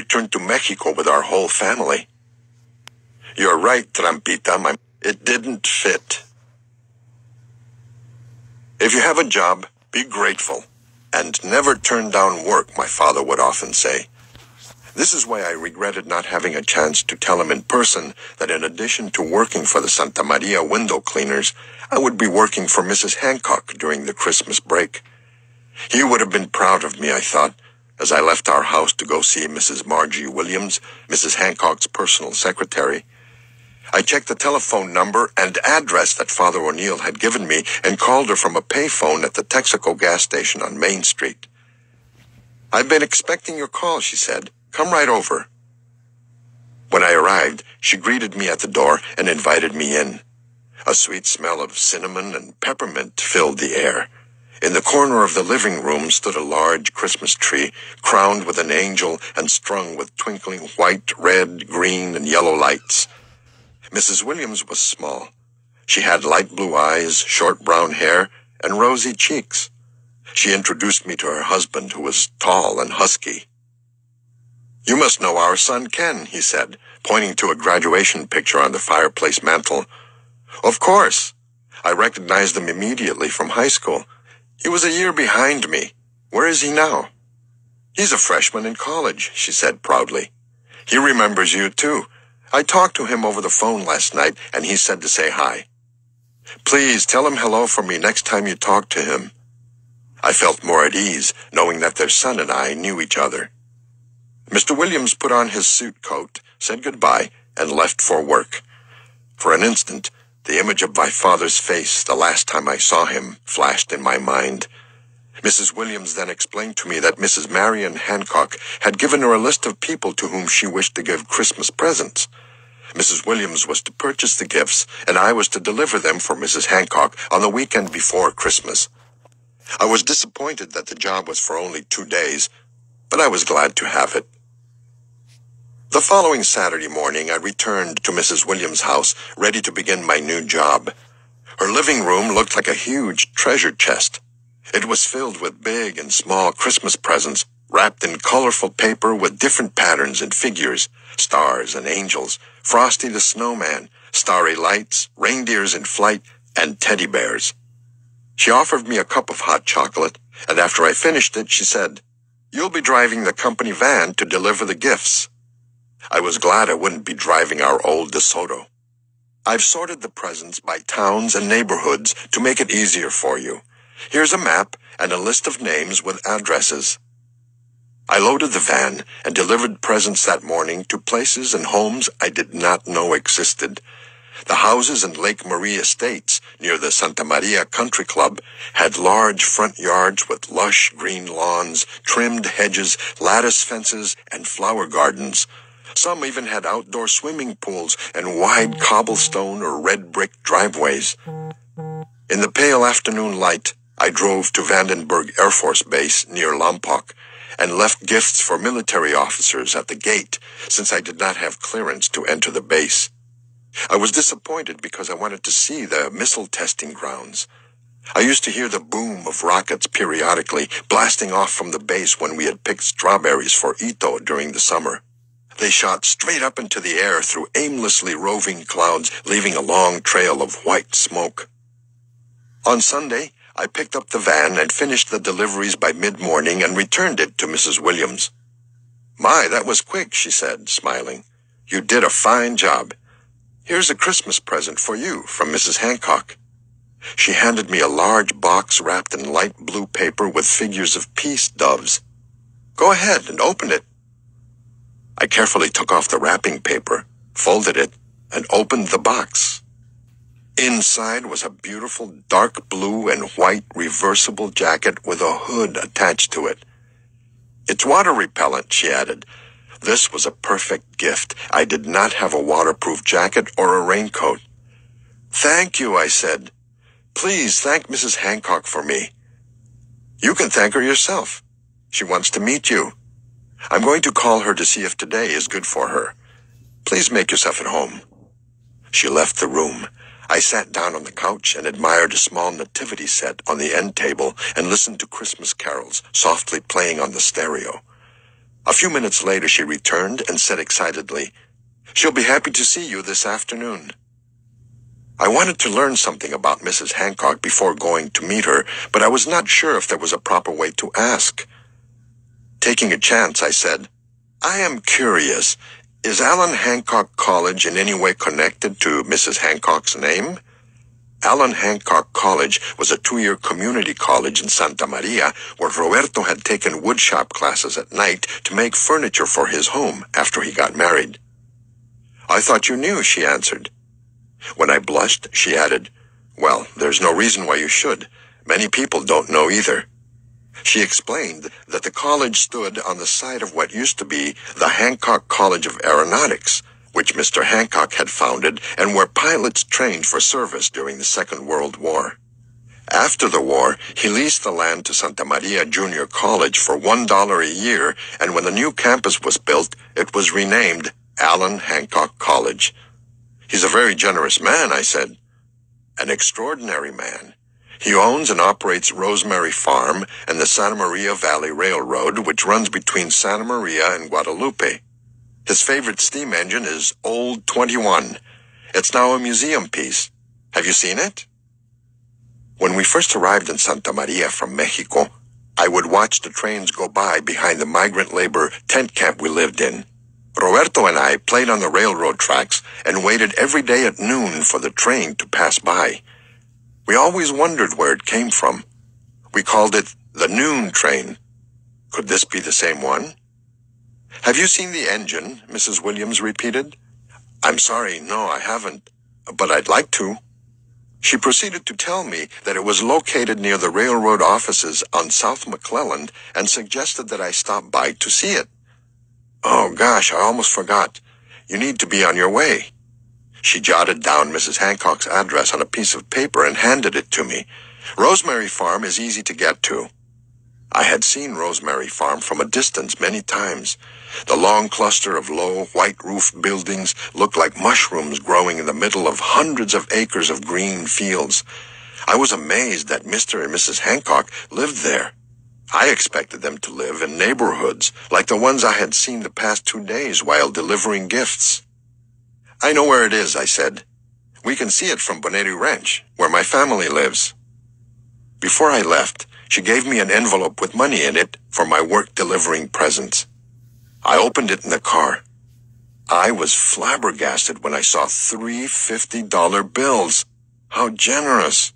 return to Mexico with our whole family. You're right, Trampita. My, it didn't fit. If you have a job, be grateful. And never turn down work, my father would often say. This is why I regretted not having a chance to tell him in person that in addition to working for the Santa Maria window cleaners, I would be working for Mrs. Hancock during the Christmas break. He would have been proud of me, I thought, as I left our house to go see Mrs. Margie Williams, Mrs. Hancock's personal secretary. I checked the telephone number and address that Father O'Neill had given me and called her from a payphone at the Texaco gas station on Main Street. I've been expecting your call, she said. Come right over. When I arrived, she greeted me at the door and invited me in. A sweet smell of cinnamon and peppermint filled the air. In the corner of the living room stood a large Christmas tree, crowned with an angel and strung with twinkling white, red, green, and yellow lights. Mrs. Williams was small. She had light blue eyes, short brown hair, and rosy cheeks. She introduced me to her husband, who was tall and husky. You must know our son Ken, he said, pointing to a graduation picture on the fireplace mantel. Of course. I recognized him immediately from high school. He was a year behind me. Where is he now? He's a freshman in college, she said proudly. He remembers you, too. I talked to him over the phone last night, and he said to say hi. Please tell him hello for me next time you talk to him. I felt more at ease, knowing that their son and I knew each other. Mr. Williams put on his suit coat, said goodbye, and left for work. For an instant, the image of my father's face, the last time I saw him, flashed in my mind. Mrs. Williams then explained to me that Mrs. Marion Hancock had given her a list of people to whom she wished to give Christmas presents. Mrs. Williams was to purchase the gifts, and I was to deliver them for Mrs. Hancock on the weekend before Christmas. I was disappointed that the job was for only two days, but I was glad to have it. The following Saturday morning, I returned to Mrs. Williams' house, ready to begin my new job. Her living room looked like a huge treasure chest. It was filled with big and small Christmas presents, wrapped in colorful paper with different patterns and figures, stars and angels, Frosty the Snowman, starry lights, reindeers in flight, and teddy bears. She offered me a cup of hot chocolate, and after I finished it, she said, You'll be driving the company van to deliver the gifts. I was glad I wouldn't be driving our old DeSoto. I've sorted the presents by towns and neighborhoods to make it easier for you. Here's a map and a list of names with addresses. I loaded the van and delivered presents that morning to places and homes I did not know existed. The houses in Lake Marie Estates, near the Santa Maria Country Club, had large front yards with lush green lawns, trimmed hedges, lattice fences, and flower gardens. Some even had outdoor swimming pools and wide cobblestone or red brick driveways. In the pale afternoon light, I drove to Vandenberg Air Force Base near Lompoc and left gifts for military officers at the gate since I did not have clearance to enter the base. I was disappointed because I wanted to see the missile testing grounds. I used to hear the boom of rockets periodically blasting off from the base when we had picked strawberries for Ito during the summer. They shot straight up into the air through aimlessly roving clouds, leaving a long trail of white smoke. On Sunday, I picked up the van and finished the deliveries by mid-morning and returned it to Mrs. Williams. My, that was quick, she said, smiling. You did a fine job. Here's a Christmas present for you from Mrs. Hancock. She handed me a large box wrapped in light blue paper with figures of peace doves. Go ahead and open it. I carefully took off the wrapping paper, folded it, and opened the box. Inside was a beautiful dark blue and white reversible jacket with a hood attached to it. It's water repellent, she added. This was a perfect gift. I did not have a waterproof jacket or a raincoat. Thank you, I said. Please thank Mrs. Hancock for me. You can thank her yourself. She wants to meet you. I'm going to call her to see if today is good for her. Please make yourself at home. She left the room. I sat down on the couch and admired a small nativity set on the end table and listened to Christmas carols softly playing on the stereo. A few minutes later, she returned and said excitedly, She'll be happy to see you this afternoon. I wanted to learn something about Mrs. Hancock before going to meet her, but I was not sure if there was a proper way to ask. Taking a chance, I said, I am curious. Is Allan Hancock College in any way connected to Mrs. Hancock's name? Allan Hancock College was a two-year community college in Santa Maria where Roberto had taken woodshop classes at night to make furniture for his home after he got married. I thought you knew, she answered. When I blushed, she added, Well, there's no reason why you should. Many people don't know either. She explained that the college stood on the site of what used to be the Hancock College of Aeronautics, which Mr. Hancock had founded and where pilots trained for service during the Second World War. After the war, he leased the land to Santa Maria Junior College for $1 a year, and when the new campus was built, it was renamed Allan Hancock College. He's a very generous man, I said. An extraordinary man. He owns and operates Rosemary Farm and the Santa Maria Valley Railroad, which runs between Santa Maria and Guadalupe. His favorite steam engine is Old 21. It's now a museum piece. Have you seen it? When we first arrived in Santa Maria from Mexico, I would watch the trains go by behind the migrant labor tent camp we lived in. Roberto and I played on the railroad tracks and waited every day at noon for the train to pass by. We always wondered where it came from. We called it the noon train. Could this be the same one? Have you seen the engine? Mrs. Williams repeated. I'm sorry, no, I haven't, but I'd like to. She proceeded to tell me that it was located near the railroad offices on South McClelland and suggested that I stop by to see it. Oh gosh, I almost forgot. You need to be on your way. She jotted down Mrs. Hancock's address on a piece of paper and handed it to me. Rosemary Farm is easy to get to. I had seen Rosemary Farm from a distance many times. The long cluster of low, white-roofed buildings looked like mushrooms growing in the middle of hundreds of acres of green fields. I was amazed that Mr. and Mrs. Hancock lived there. I expected them to live in neighborhoods like the ones I had seen the past two days while delivering gifts. I know where it is, I said. We can see it from Bonetti Ranch, where my family lives. Before I left, she gave me an envelope with money in it for my work delivering presents. I opened it in the car. I was flabbergasted when I saw three $50 bills. How generous.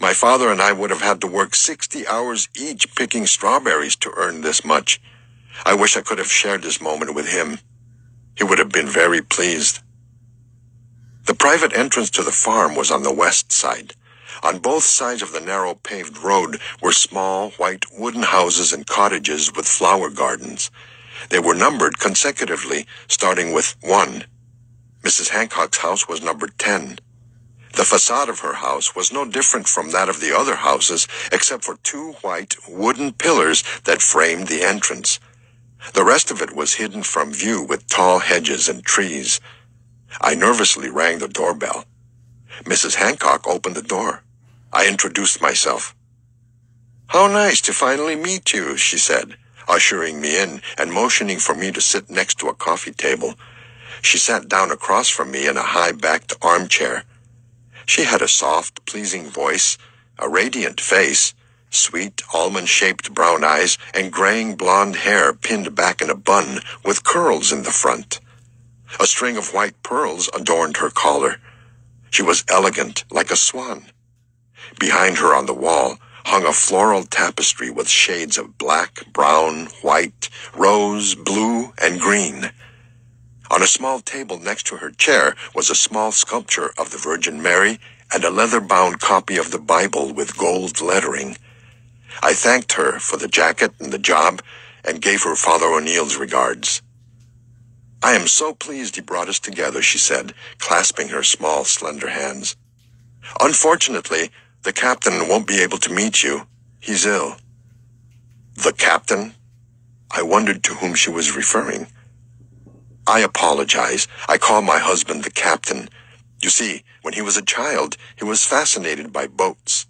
My father and I would have had to work 60 hours each picking strawberries to earn this much. I wish I could have shared this moment with him. He would have been very pleased. The private entrance to the farm was on the west side. On both sides of the narrow paved road were small, white wooden houses and cottages with flower gardens. They were numbered consecutively, starting with one. Mrs. Hancock's house was numbered 10. The facade of her house was no different from that of the other houses, except for two white wooden pillars that framed the entrance. The rest of it was hidden from view with tall hedges and trees. I nervously rang the doorbell. Mrs. Hancock opened the door. I introduced myself. How nice to finally meet you, she said, ushering me in and motioning for me to sit next to a coffee table. She sat down across from me in a high-backed armchair. She had a soft, pleasing voice, a radiant face, sweet, almond-shaped brown eyes, and graying blonde hair pinned back in a bun with curls in the front. A string of white pearls adorned her collar. She was elegant, like a swan. Behind her on the wall hung a floral tapestry with shades of black, brown, white, rose, blue, and green. On a small table next to her chair was a small sculpture of the Virgin Mary and a leather-bound copy of the Bible with gold lettering. I thanked her for the jacket and the job and gave her Father O'Neill's regards. I am so pleased he brought us together, she said, clasping her small, slender hands. Unfortunately, the captain won't be able to meet you. He's ill. The captain? I wondered to whom she was referring. I apologize. I call my husband the captain. You see, when he was a child, he was fascinated by boats.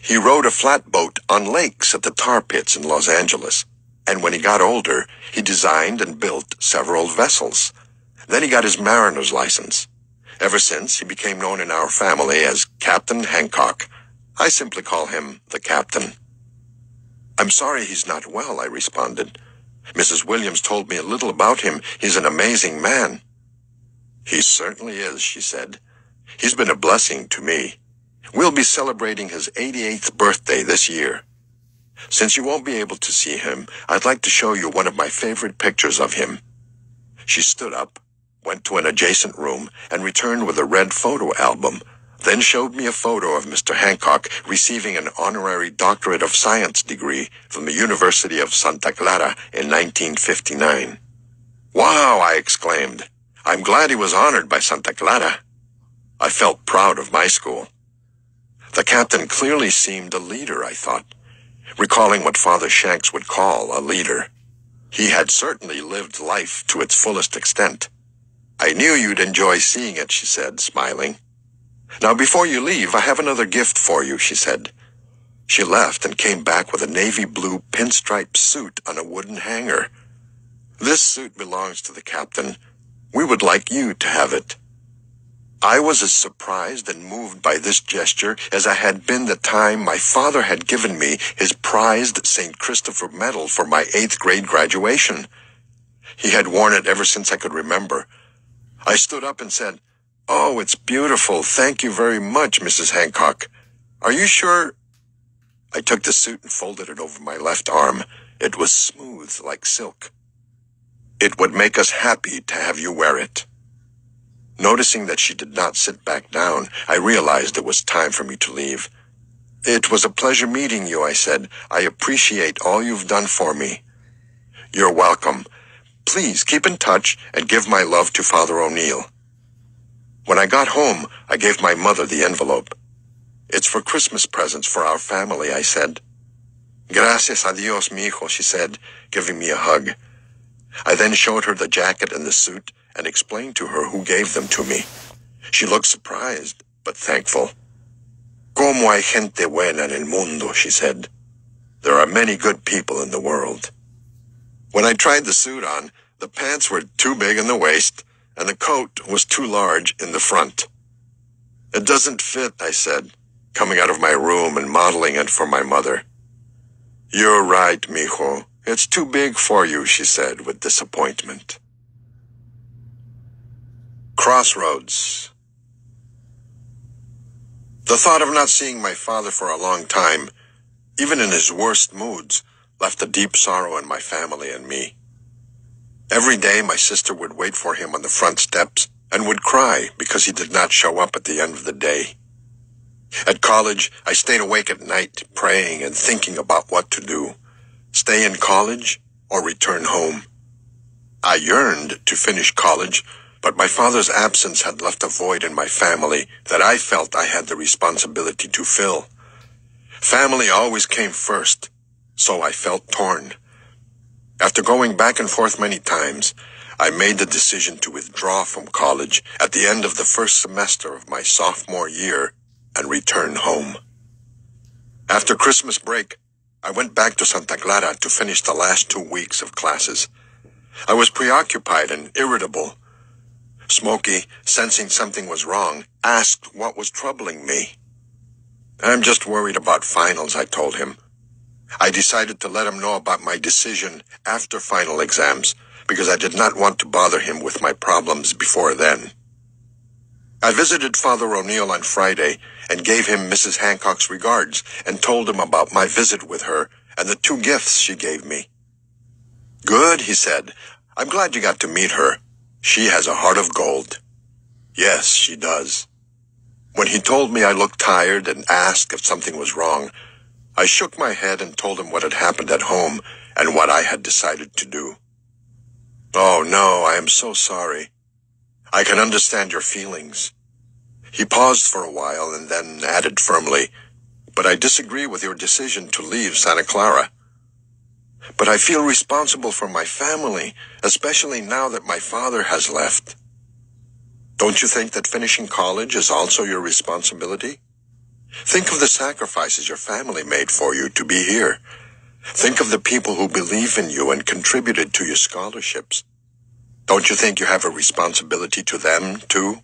He rowed a flatboat on lakes at the tar pits in Los Angeles. And when he got older, he designed and built several vessels. Then he got his mariner's license. Ever since, he became known in our family as Captain Hancock. I simply call him the Captain. I'm sorry he's not well, I responded. Mrs. Williams told me a little about him. He's an amazing man. He certainly is, she said. He's been a blessing to me. We'll be celebrating his 88th birthday this year. Since you won't be able to see him, I'd like to show you one of my favorite pictures of him. She stood up, went to an adjacent room, and returned with a red photo album, then showed me a photo of Mr. Hancock receiving an honorary Doctorate of Science degree from the University of Santa Clara in 1959. Wow, I exclaimed. I'm glad he was honored by Santa Clara. I felt proud of my school. The captain clearly seemed a leader, I thought recalling what Father Shanks would call a leader. He had certainly lived life to its fullest extent. I knew you'd enjoy seeing it, she said, smiling. Now, before you leave, I have another gift for you, she said. She left and came back with a navy blue pinstripe suit on a wooden hanger. This suit belongs to the captain. We would like you to have it. I was as surprised and moved by this gesture as I had been the time my father had given me his prized St. Christopher medal for my eighth grade graduation. He had worn it ever since I could remember. I stood up and said, Oh, it's beautiful. Thank you very much, Mrs. Hancock. Are you sure? I took the suit and folded it over my left arm. It was smooth like silk. It would make us happy to have you wear it. Noticing that she did not sit back down, I realized it was time for me to leave. It was a pleasure meeting you, I said. I appreciate all you've done for me. You're welcome. Please keep in touch and give my love to Father O'Neill. When I got home, I gave my mother the envelope. It's for Christmas presents for our family, I said. Gracias a Dios, mi hijo, she said, giving me a hug. I then showed her the jacket and the suit and explained to her who gave them to me. She looked surprised, but thankful. Como hay gente buena en el mundo, she said. There are many good people in the world. When I tried the suit on, the pants were too big in the waist, and the coat was too large in the front. It doesn't fit, I said, coming out of my room and modeling it for my mother. You're right, mijo. It's too big for you, she said with disappointment. Crossroads. The thought of not seeing my father for a long time, even in his worst moods, left a deep sorrow in my family and me. Every day my sister would wait for him on the front steps and would cry because he did not show up at the end of the day. At college, I stayed awake at night praying and thinking about what to do. Stay in college or return home. I yearned to finish college but my father's absence had left a void in my family that I felt I had the responsibility to fill. Family always came first, so I felt torn. After going back and forth many times, I made the decision to withdraw from college at the end of the first semester of my sophomore year and return home. After Christmas break, I went back to Santa Clara to finish the last two weeks of classes. I was preoccupied and irritable Smokey, sensing something was wrong, asked what was troubling me. I'm just worried about finals, I told him. I decided to let him know about my decision after final exams because I did not want to bother him with my problems before then. I visited Father O'Neill on Friday and gave him Mrs. Hancock's regards and told him about my visit with her and the two gifts she gave me. Good, he said. I'm glad you got to meet her. She has a heart of gold. Yes, she does. When he told me I looked tired and asked if something was wrong, I shook my head and told him what had happened at home and what I had decided to do. Oh, no, I am so sorry. I can understand your feelings. He paused for a while and then added firmly, but I disagree with your decision to leave Santa Clara. But I feel responsible for my family, especially now that my father has left. Don't you think that finishing college is also your responsibility? Think of the sacrifices your family made for you to be here. Think of the people who believe in you and contributed to your scholarships. Don't you think you have a responsibility to them, too?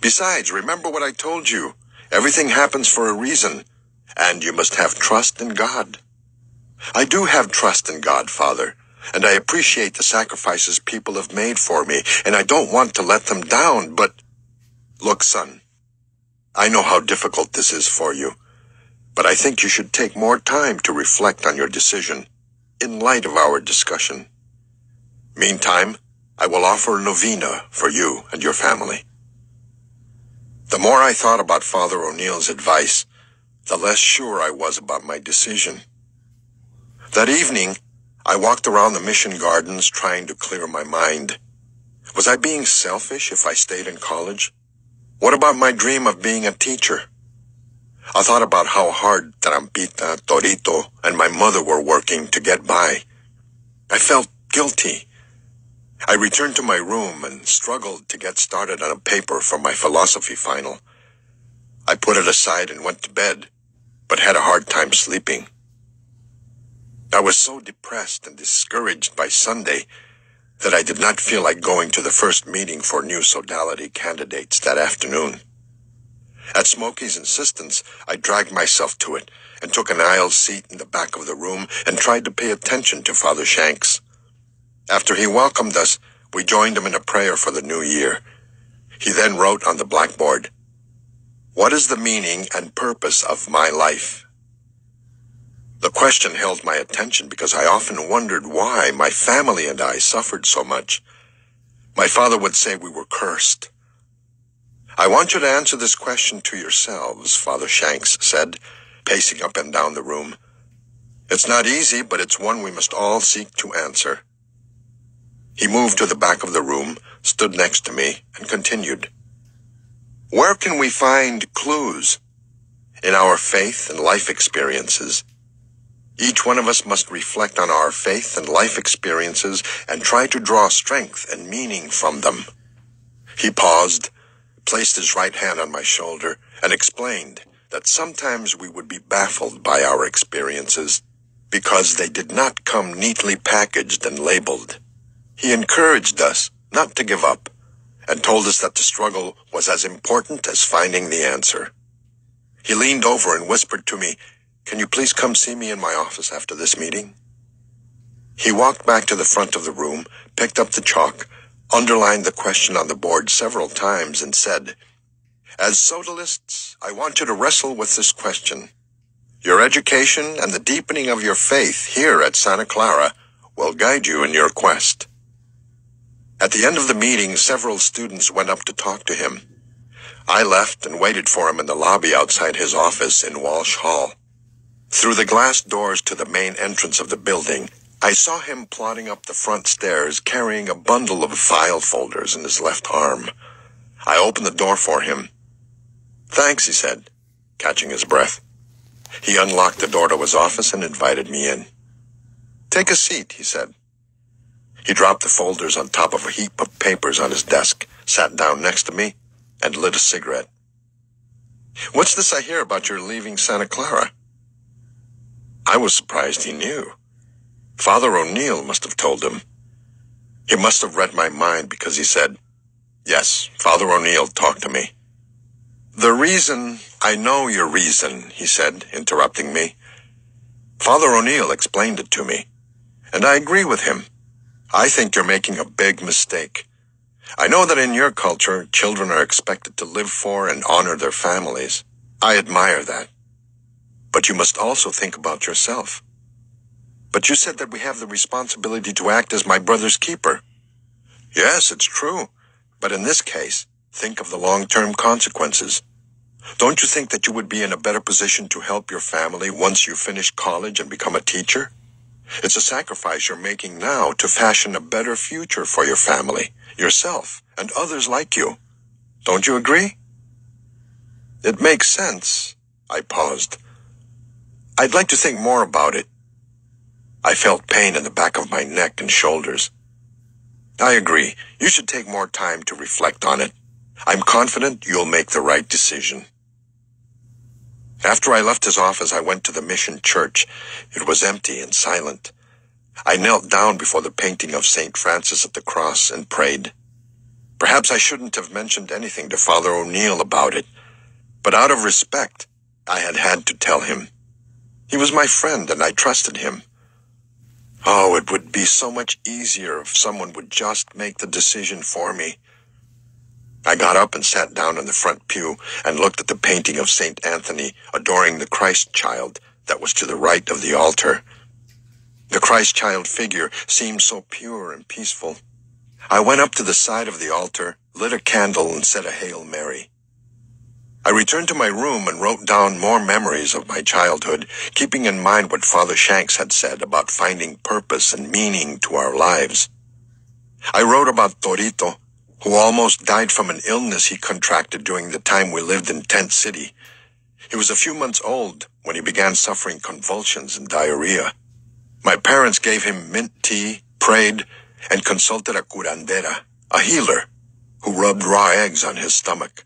Besides, remember what I told you. Everything happens for a reason, and you must have trust in God. I do have trust in God, Father, and I appreciate the sacrifices people have made for me, and I don't want to let them down, but... Look, son, I know how difficult this is for you, but I think you should take more time to reflect on your decision in light of our discussion. Meantime, I will offer a novena for you and your family. The more I thought about Father O'Neill's advice, the less sure I was about my decision. That evening, I walked around the mission gardens trying to clear my mind. Was I being selfish if I stayed in college? What about my dream of being a teacher? I thought about how hard Trampita, Torito, and my mother were working to get by. I felt guilty. I returned to my room and struggled to get started on a paper for my philosophy final. I put it aside and went to bed, but had a hard time sleeping. I was so depressed and discouraged by Sunday that I did not feel like going to the first meeting for new sodality candidates that afternoon. At Smokey's insistence, I dragged myself to it and took an aisle seat in the back of the room and tried to pay attention to Father Shanks. After he welcomed us, we joined him in a prayer for the new year. He then wrote on the blackboard, What is the meaning and purpose of my life? The question held my attention because I often wondered why my family and I suffered so much. My father would say we were cursed. I want you to answer this question to yourselves, Father Shanks said, pacing up and down the room. It's not easy, but it's one we must all seek to answer. He moved to the back of the room, stood next to me, and continued. Where can we find clues? In our faith and life experiences. Each one of us must reflect on our faith and life experiences and try to draw strength and meaning from them. He paused, placed his right hand on my shoulder, and explained that sometimes we would be baffled by our experiences because they did not come neatly packaged and labeled. He encouraged us not to give up and told us that the struggle was as important as finding the answer. He leaned over and whispered to me, Can you please come see me in my office after this meeting? He walked back to the front of the room, picked up the chalk, underlined the question on the board several times, and said, As sodalists, I want you to wrestle with this question. Your education and the deepening of your faith here at Santa Clara will guide you in your quest. At the end of the meeting, several students went up to talk to him. I left and waited for him in the lobby outside his office in Walsh Hall. Through the glass doors to the main entrance of the building, I saw him plodding up the front stairs carrying a bundle of file folders in his left arm. I opened the door for him. Thanks, he said, catching his breath. He unlocked the door to his office and invited me in. Take a seat, he said. He dropped the folders on top of a heap of papers on his desk, sat down next to me, and lit a cigarette. What's this I hear about your leaving Santa Clara? I was surprised he knew. Father O'Neill must have told him. He must have read my mind because he said, Yes, Father O'Neill talked to me. The reason, I know your reason, he said, interrupting me. Father O'Neill explained it to me, and I agree with him. I think you're making a big mistake. I know that in your culture, children are expected to live for and honor their families. I admire that. But you must also think about yourself. But you said that we have the responsibility to act as my brother's keeper. Yes, it's true. But in this case, think of the long-term consequences. Don't you think that you would be in a better position to help your family once you finish college and become a teacher? It's a sacrifice you're making now to fashion a better future for your family, yourself, and others like you. Don't you agree? It makes sense. I paused. I'd like to think more about it. I felt pain in the back of my neck and shoulders. I agree. You should take more time to reflect on it. I'm confident you'll make the right decision. After I left his office, I went to the mission church. It was empty and silent. I knelt down before the painting of St. Francis at the cross and prayed. Perhaps I shouldn't have mentioned anything to Father O'Neill about it, but out of respect, I had had to tell him. He was my friend and I trusted him. Oh, it would be so much easier if someone would just make the decision for me. I got up and sat down in the front pew and looked at the painting of St. Anthony adoring the Christ child that was to the right of the altar. The Christ child figure seemed so pure and peaceful. I went up to the side of the altar, lit a candle, and said a Hail Mary. I returned to my room and wrote down more memories of my childhood, keeping in mind what Father Shanks had said about finding purpose and meaning to our lives. I wrote about Torito, who almost died from an illness he contracted during the time we lived in Tent City. He was a few months old when he began suffering convulsions and diarrhea. My parents gave him mint tea, prayed, and consulted a curandera, a healer, who rubbed raw eggs on his stomach.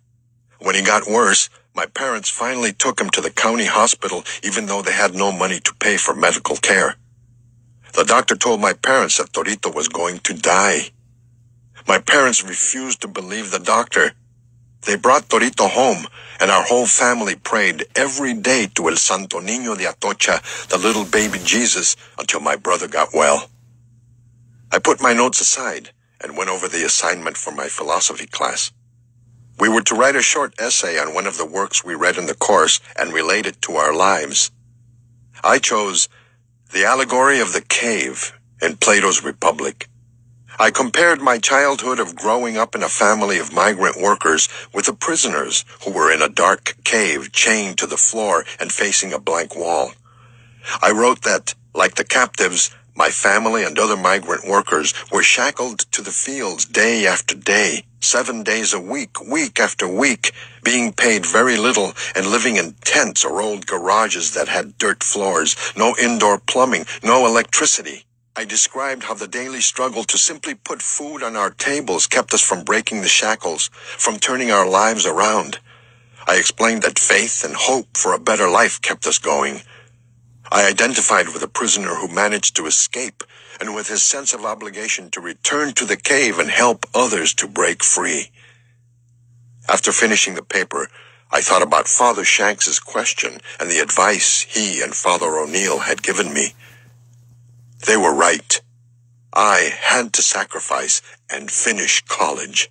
When he got worse, my parents finally took him to the county hospital even though they had no money to pay for medical care. The doctor told my parents that Torito was going to die. My parents refused to believe the doctor. They brought Torito home, and our whole family prayed every day to El Santo Niño de Atocha, the little baby Jesus, until my brother got well. I put my notes aside and went over the assignment for my philosophy class. We were to write a short essay on one of the works we read in the course and relate it to our lives. I chose The Allegory of the Cave in Plato's Republic. I compared my childhood of growing up in a family of migrant workers with the prisoners who were in a dark cave chained to the floor and facing a blank wall. I wrote that, like the captives, my family and other migrant workers were shackled to the fields day after day, seven days a week, week after week, being paid very little and living in tents or old garages that had dirt floors, no indoor plumbing, no electricity. I described how the daily struggle to simply put food on our tables kept us from breaking the shackles, from turning our lives around. I explained that faith and hope for a better life kept us going. I identified with a prisoner who managed to escape and with his sense of obligation to return to the cave and help others to break free. After finishing the paper, I thought about Father Shanks's question and the advice he and Father O'Neill had given me. They were right. I had to sacrifice and finish college.